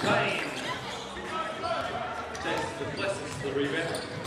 Kane. Takes the blessings the rebound.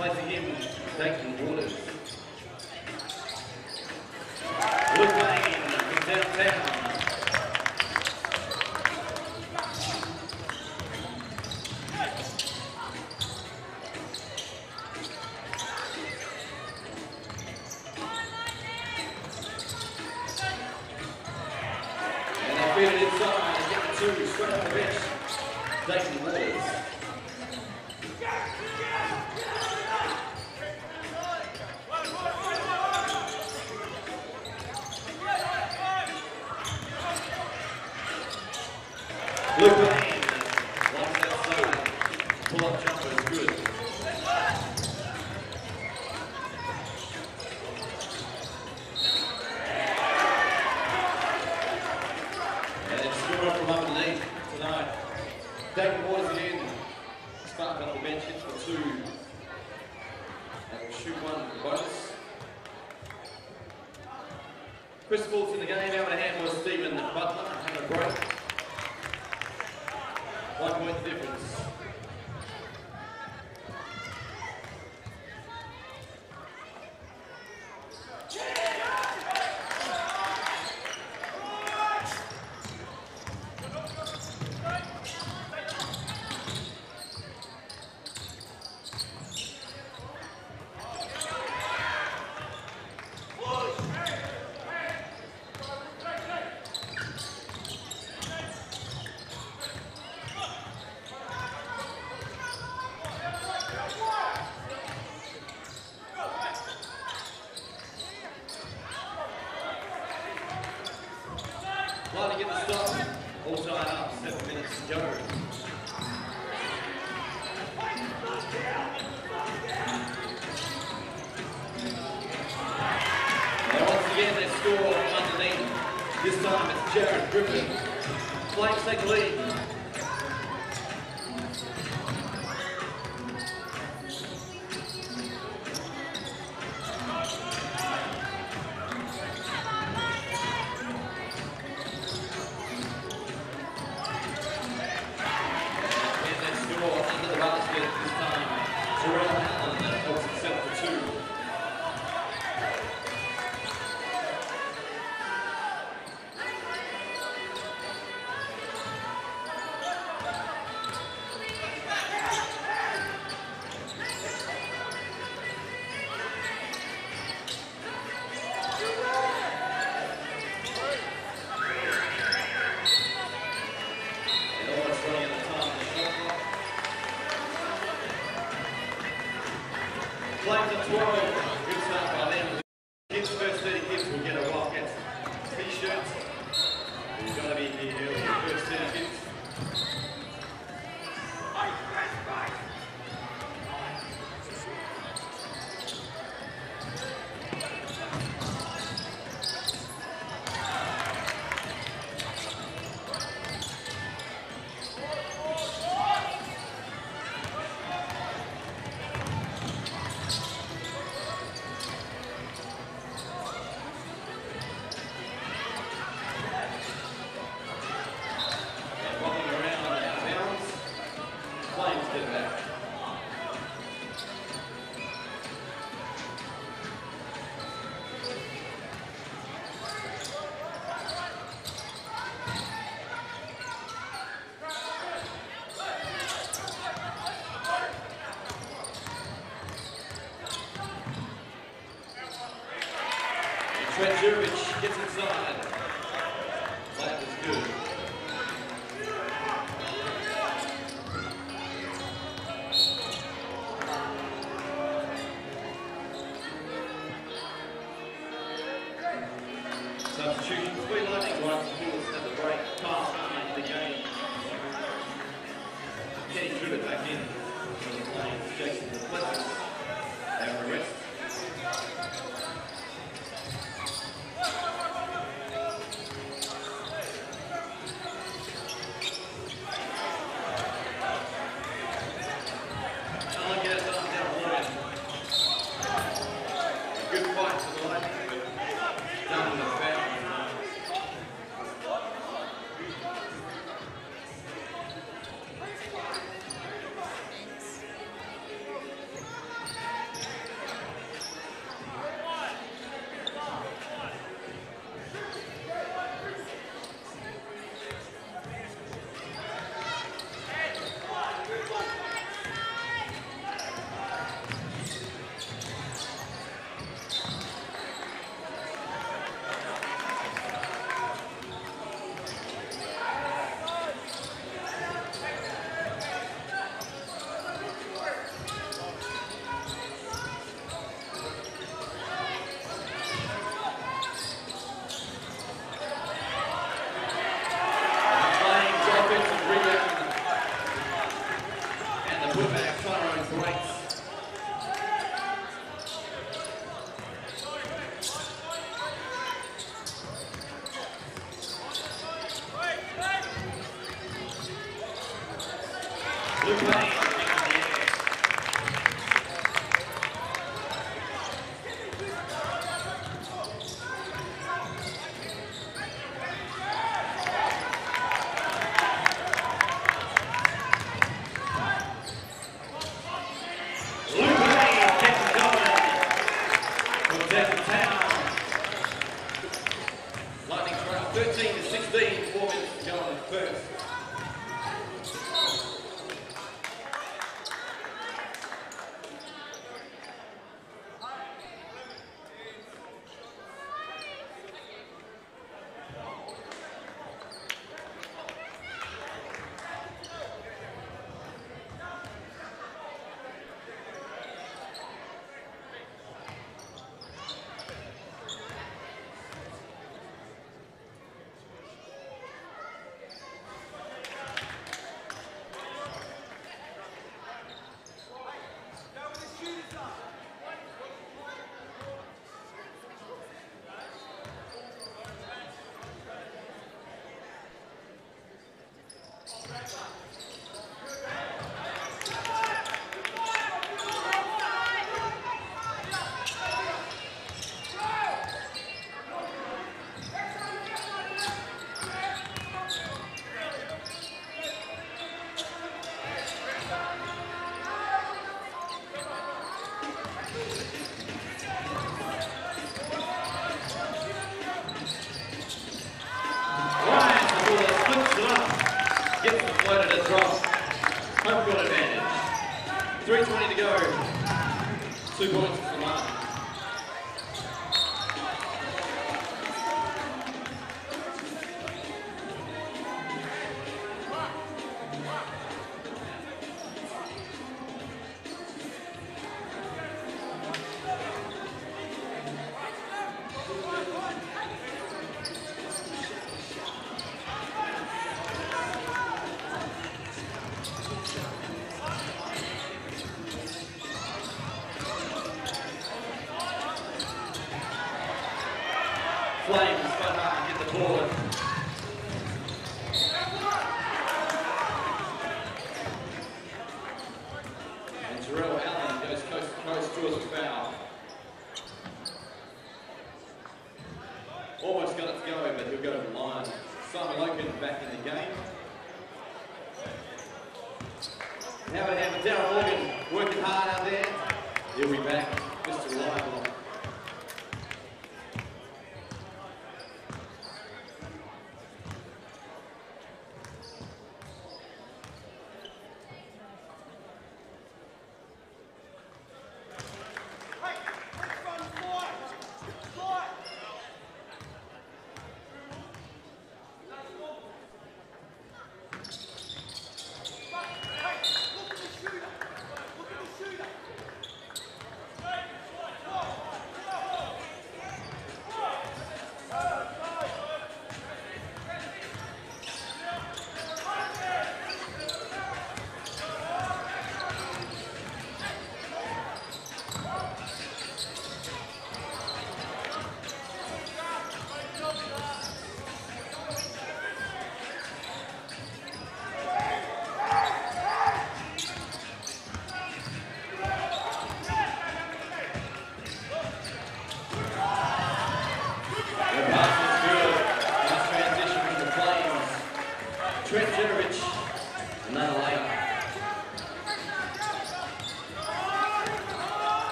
place the hymn, Thank you, Lord.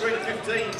3 to 15.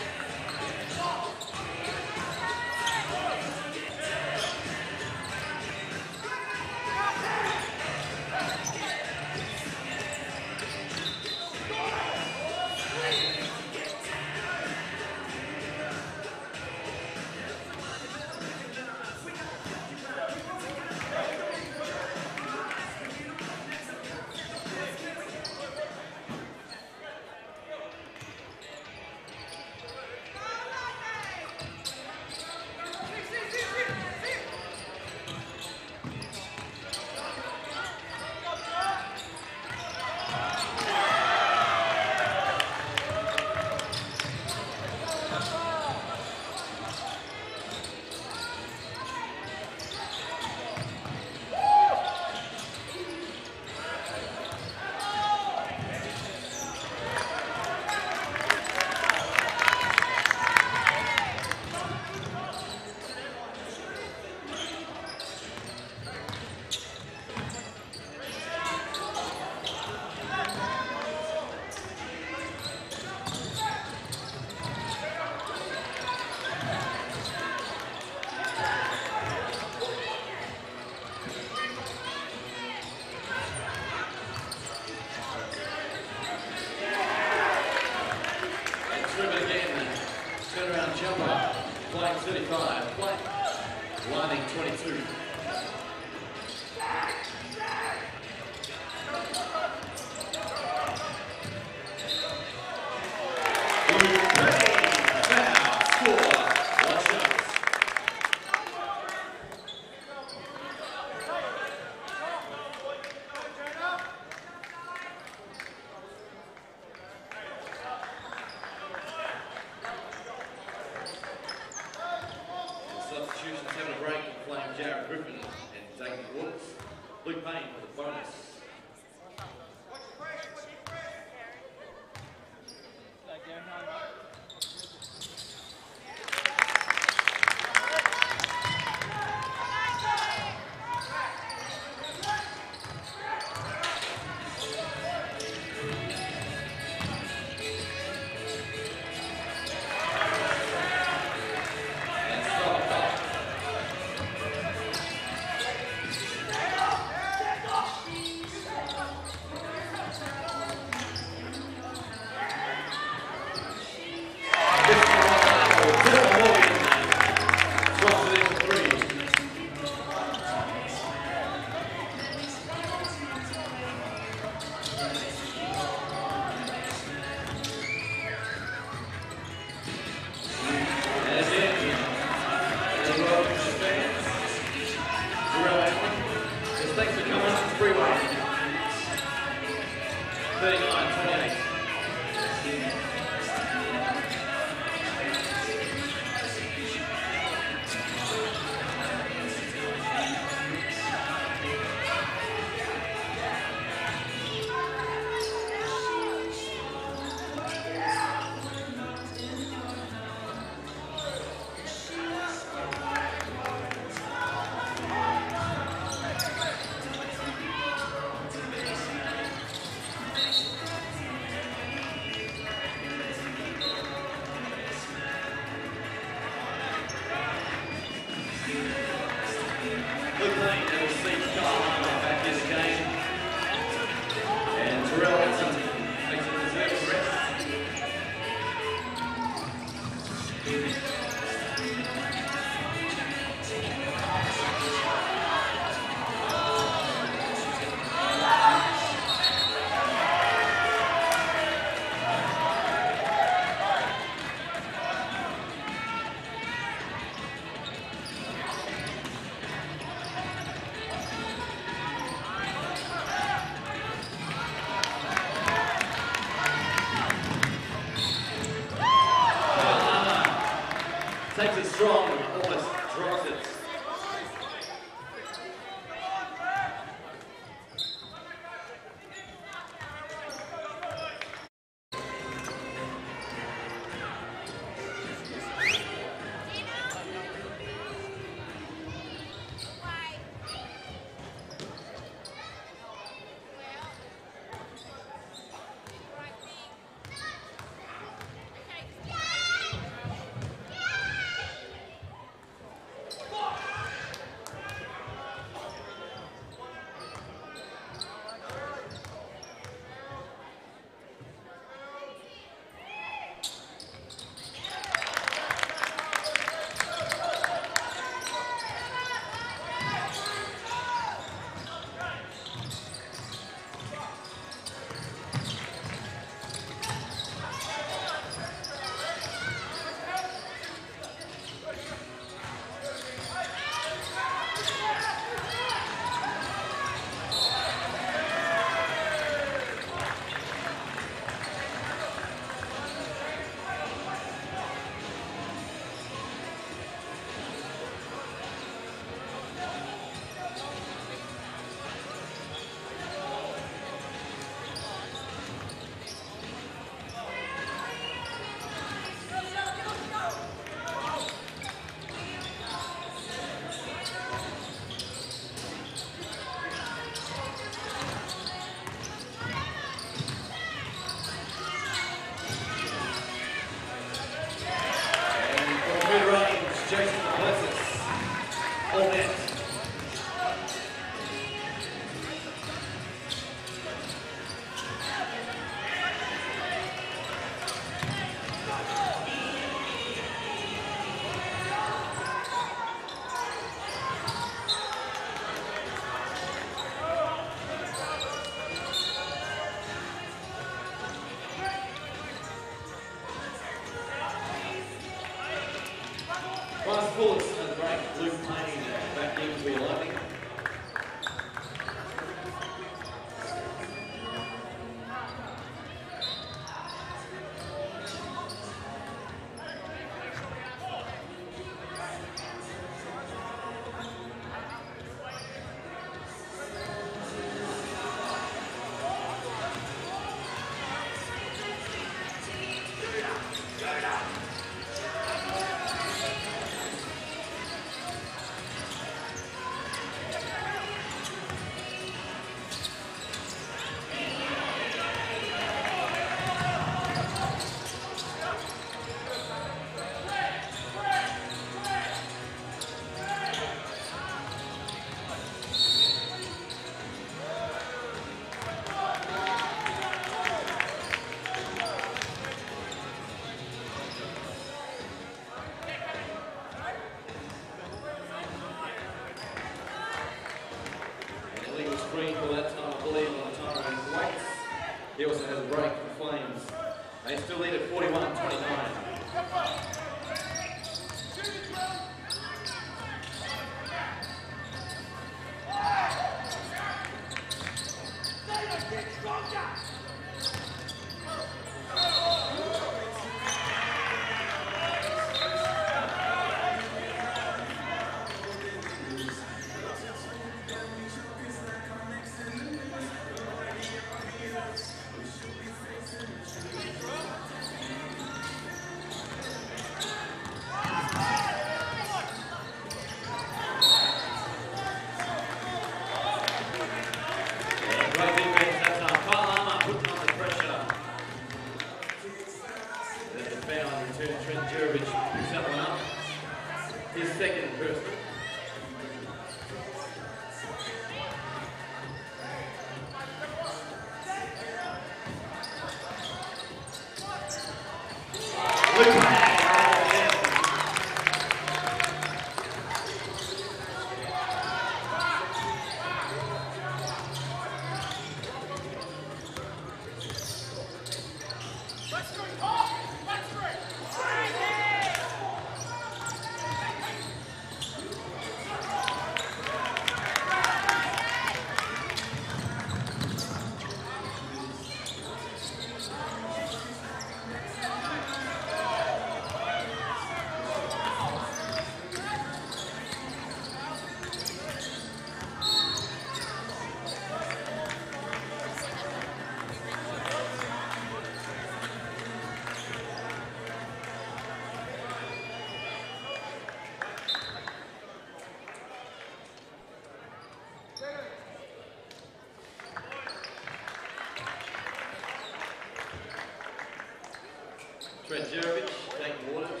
Trent Jerovich, Nate Waters,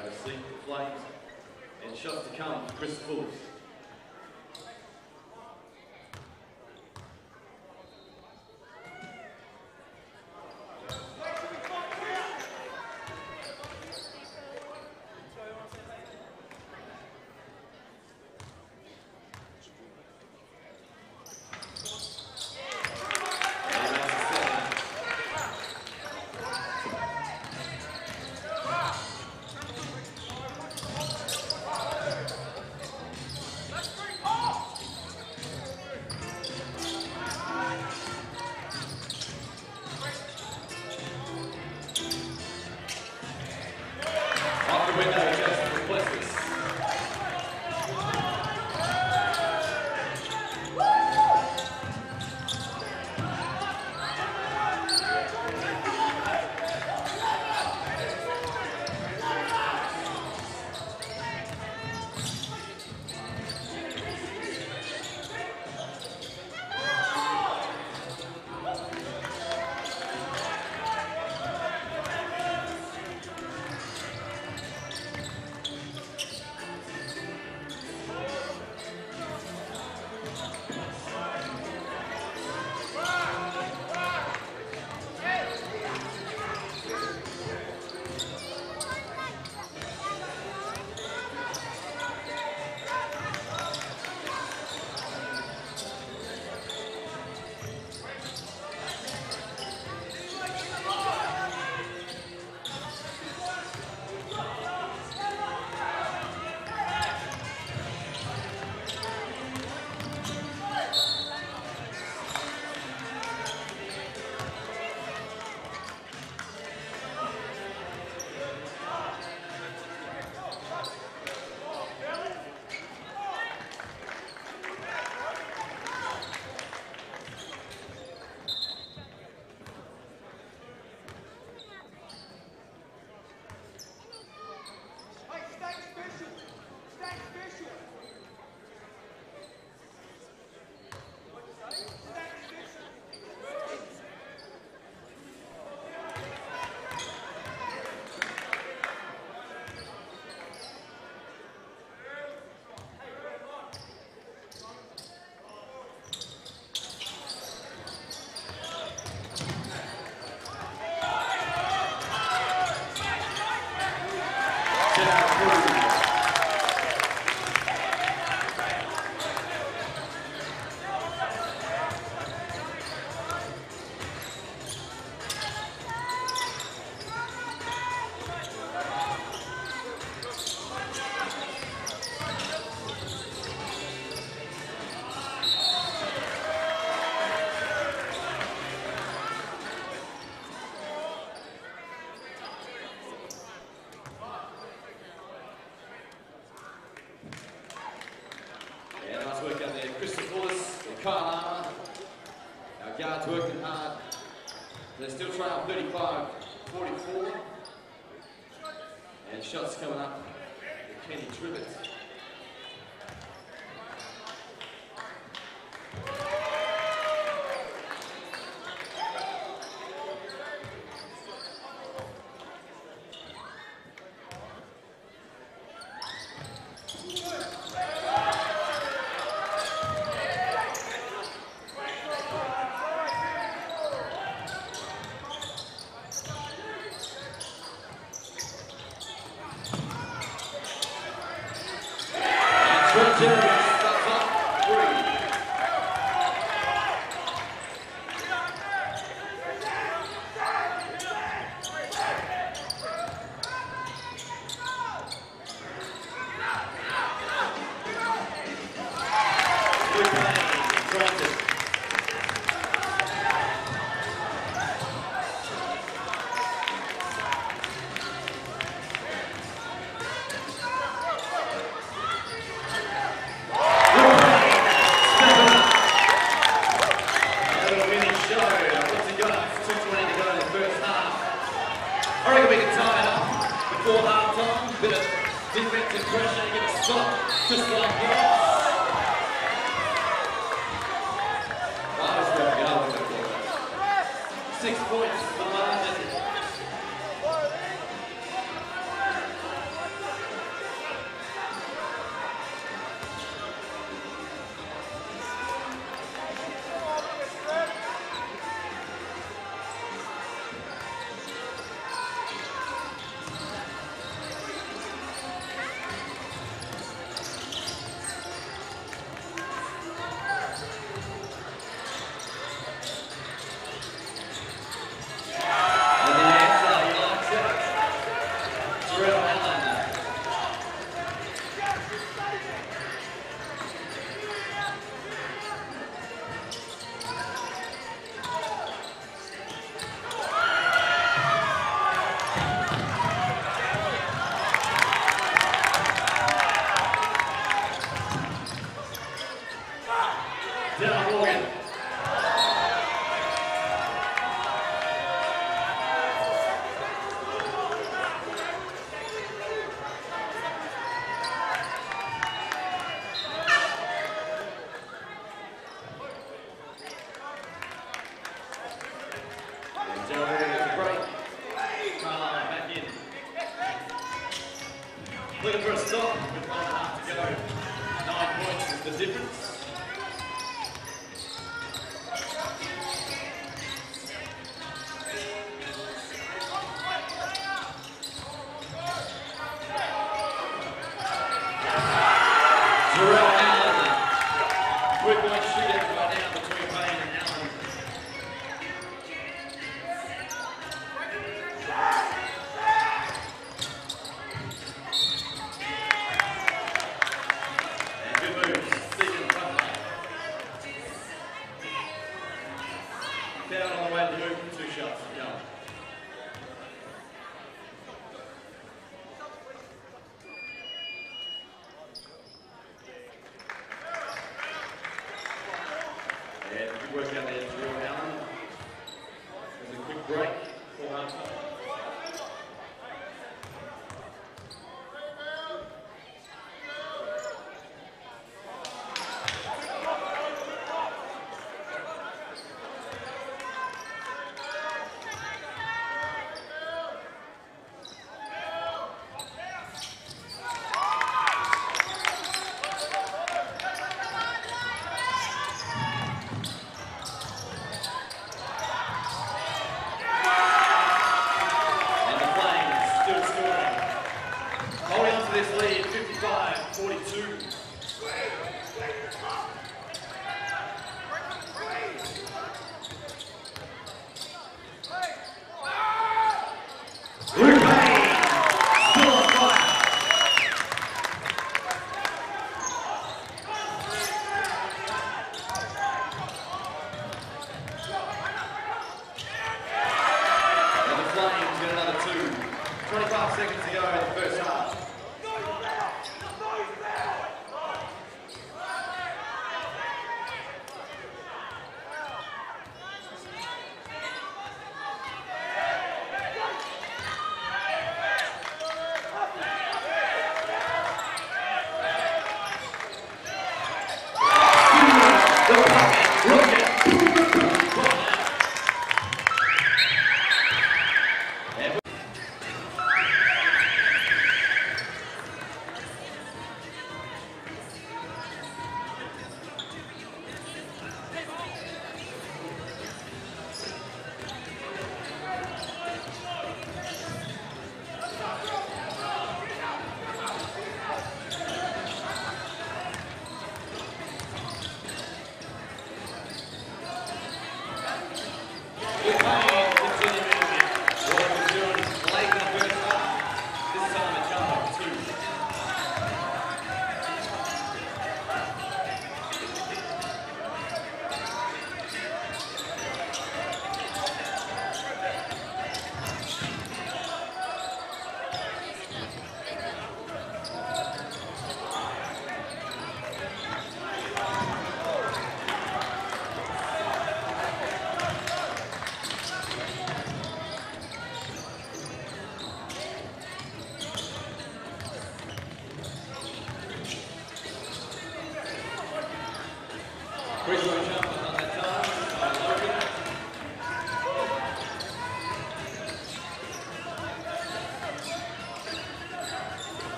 our sleep flames, and shots to come, Chris Fulls. Our guards working hard. They're still trying 35 44. And shots coming up. Kenny Tribbett. Seconds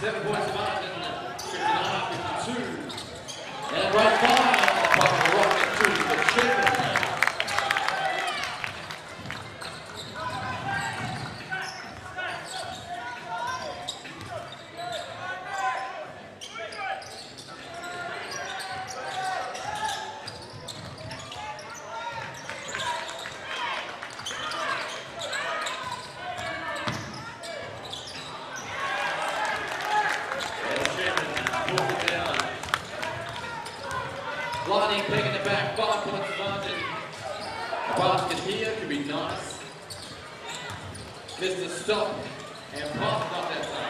Seven point here could be nice. Mr. Stop and pass off that.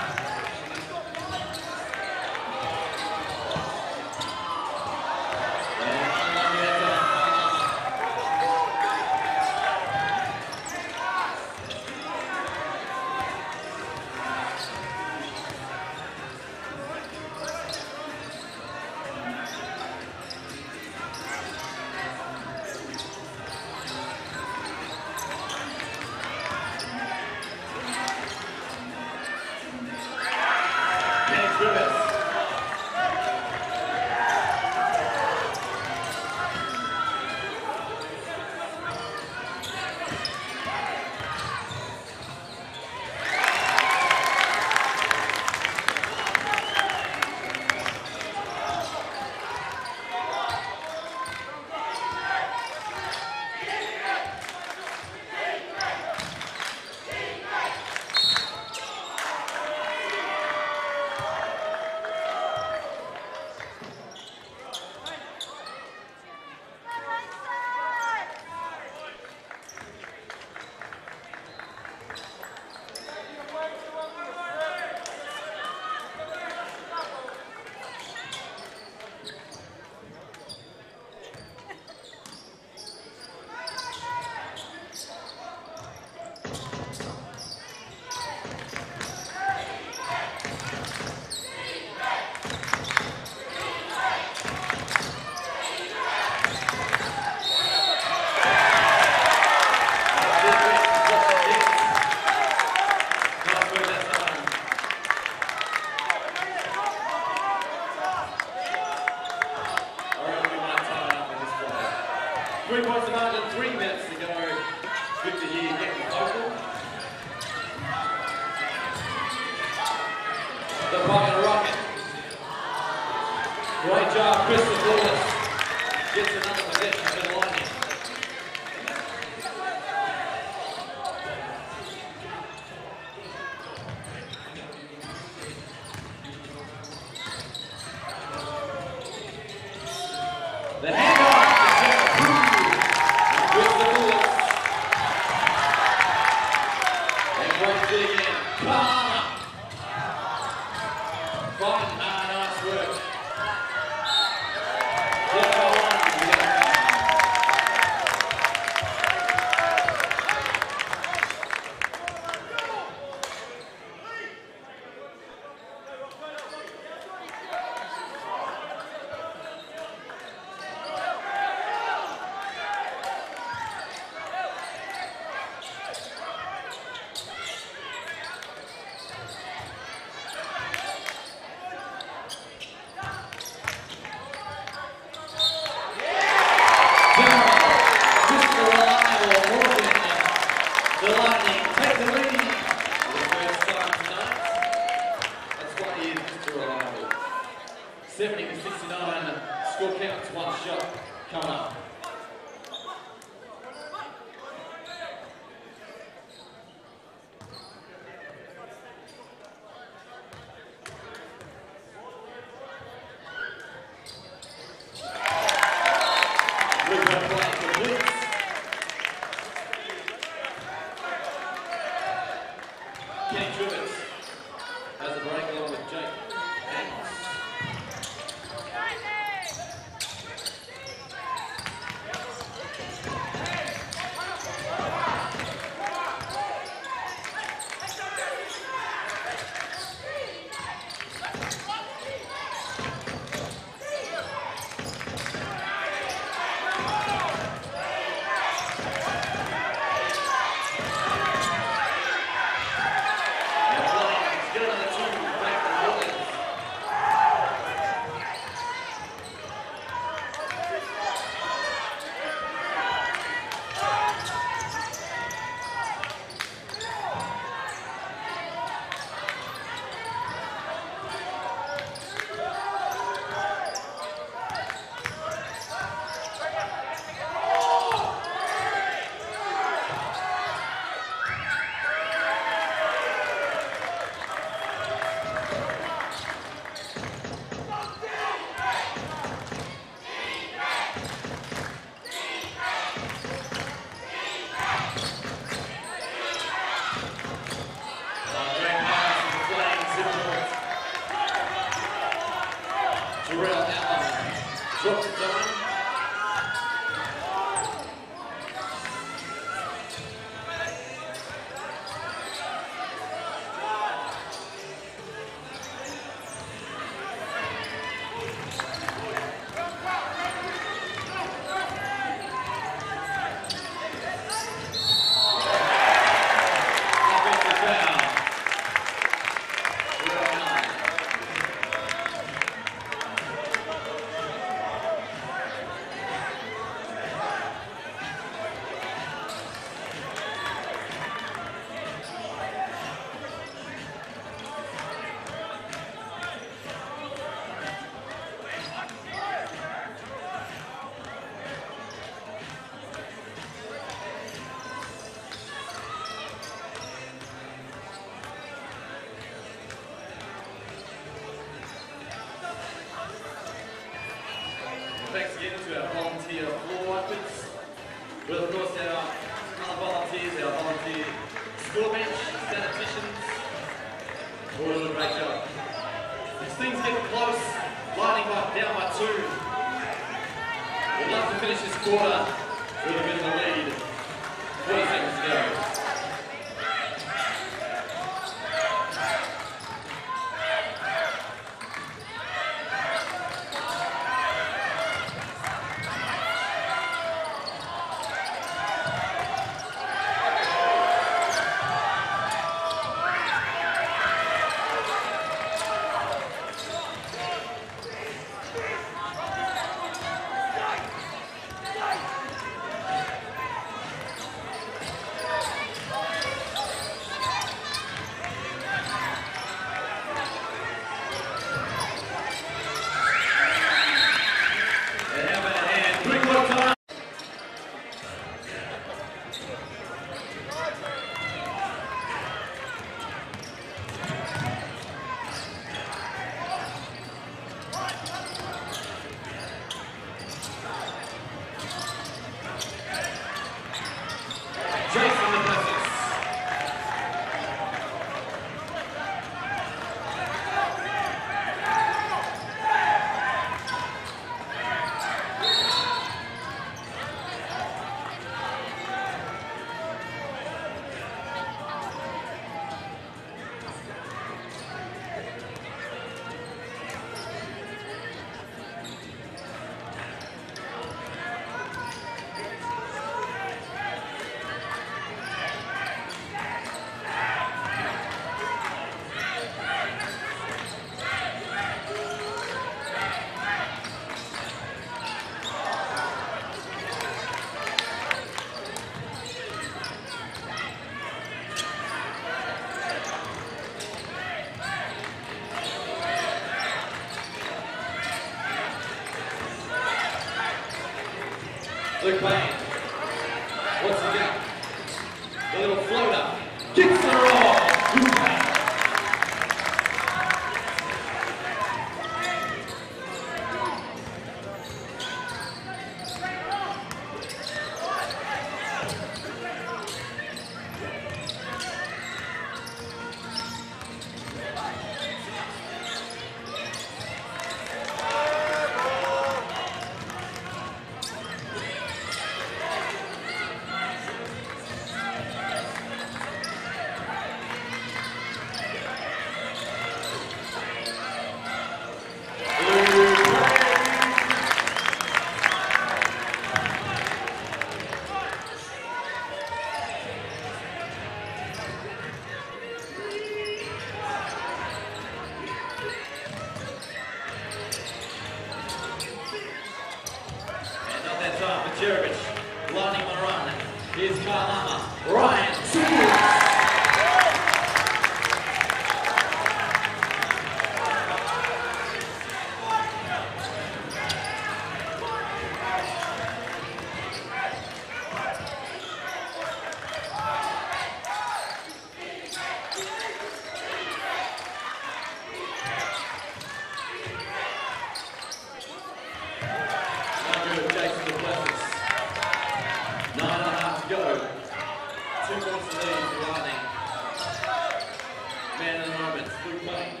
Bannon Roberts, full point.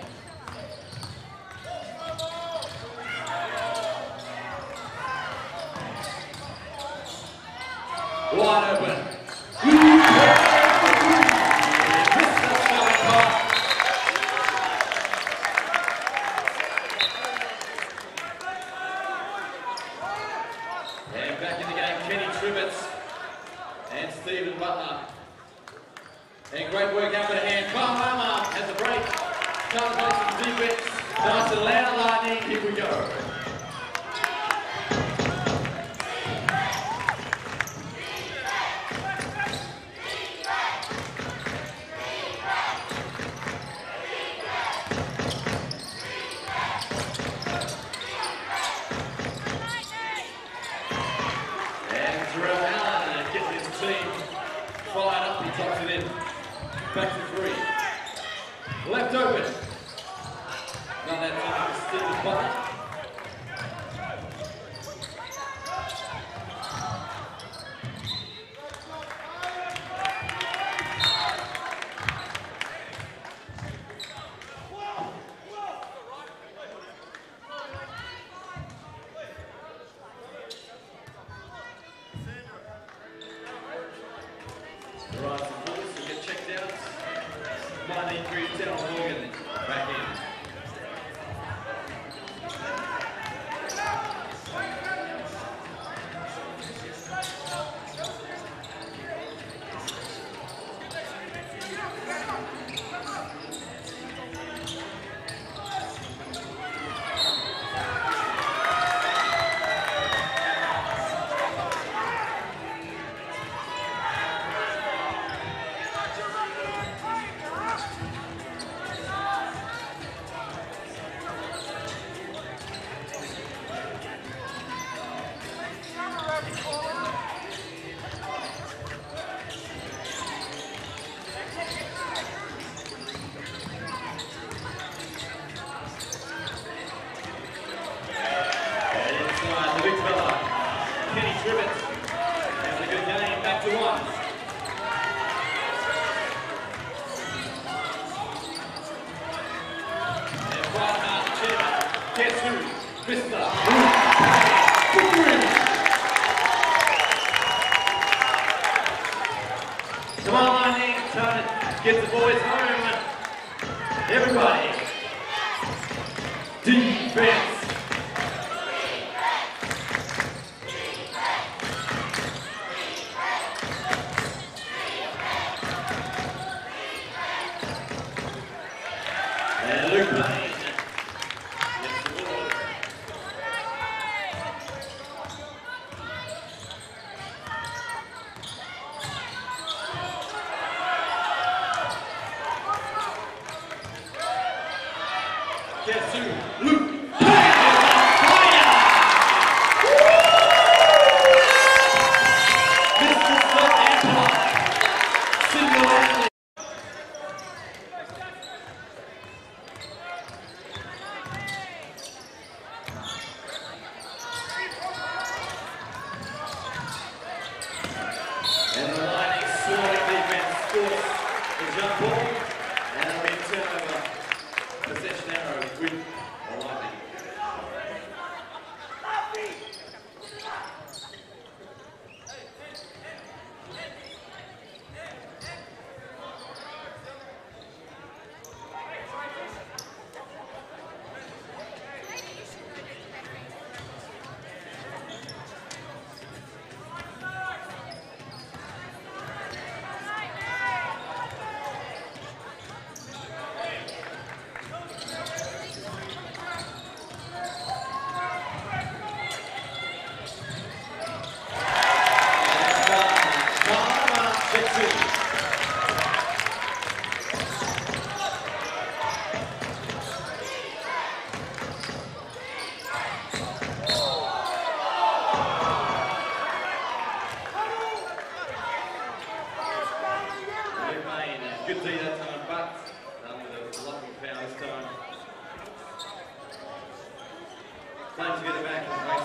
What a 그랬을까?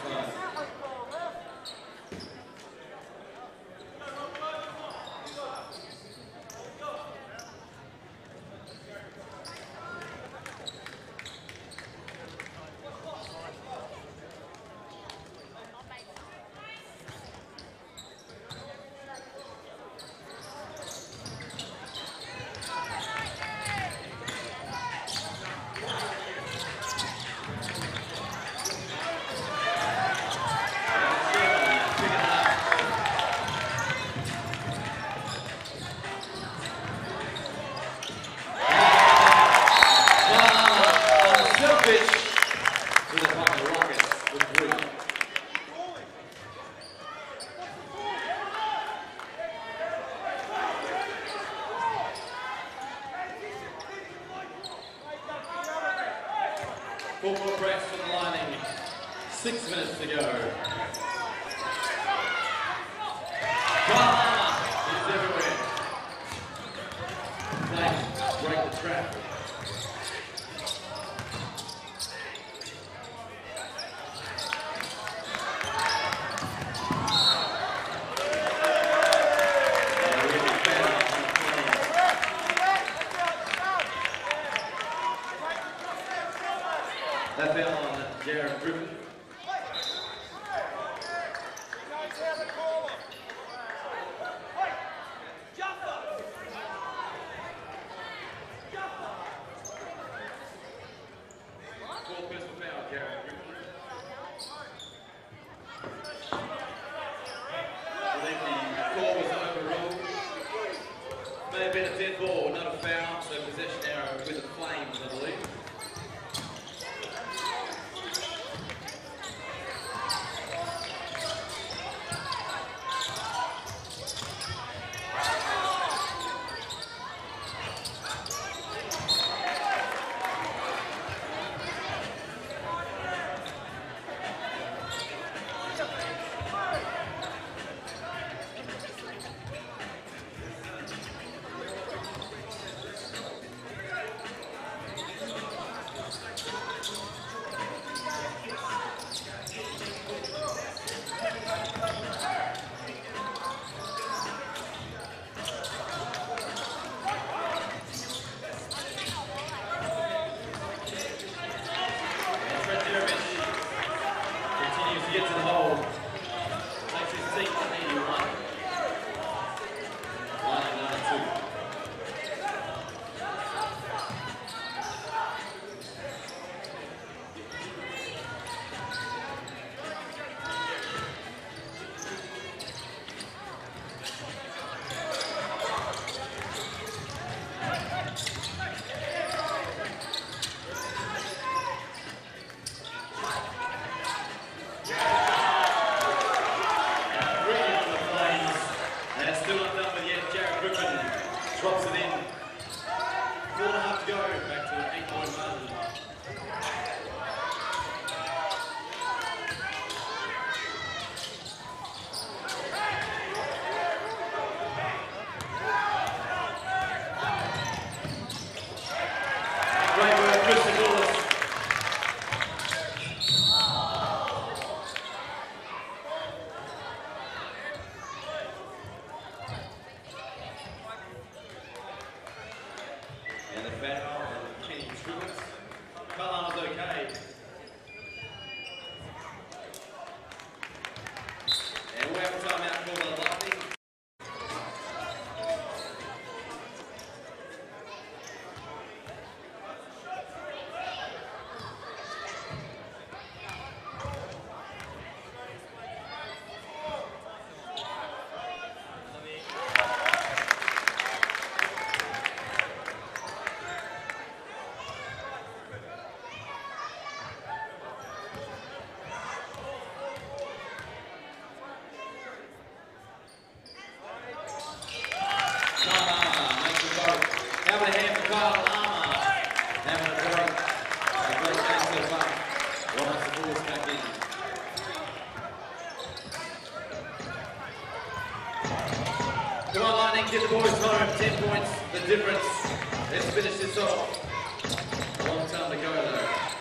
Thank you. Lightning give the boys home. 10 points, the difference. Let's finish this off. A long time to go though.